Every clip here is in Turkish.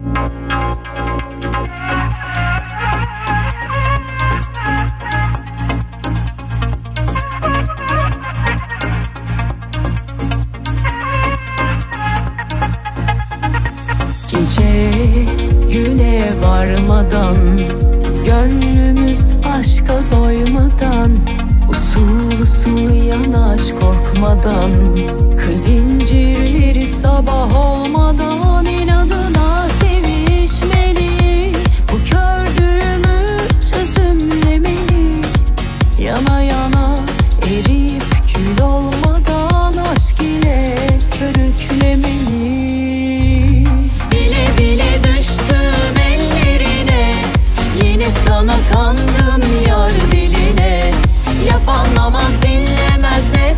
Gece güne varmadan Gönlümüz aşka doymadan Usul usul yanaş korkmadan. Sana kandım yar diline. Laf anlamaz dinlemez ne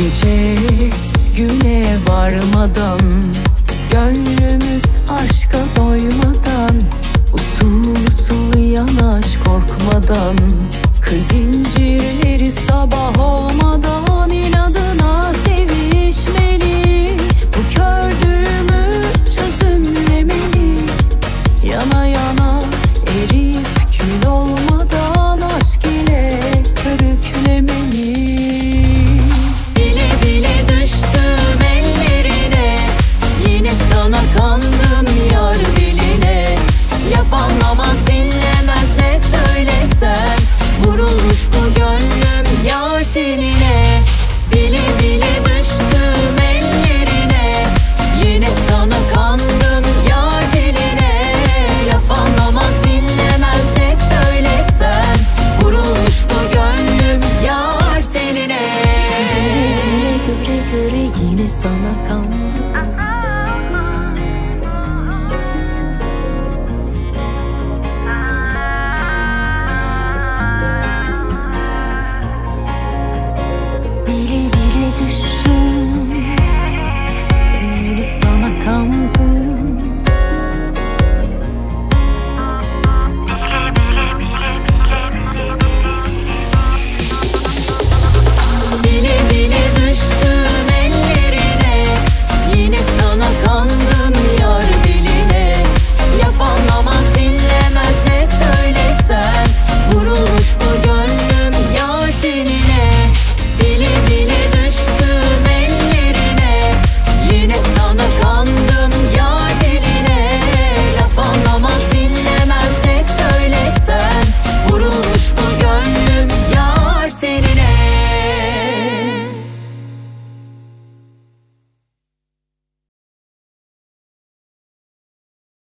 Gece güne varmadan Gönlümüz aşka kıvre kıvre yine sana kandım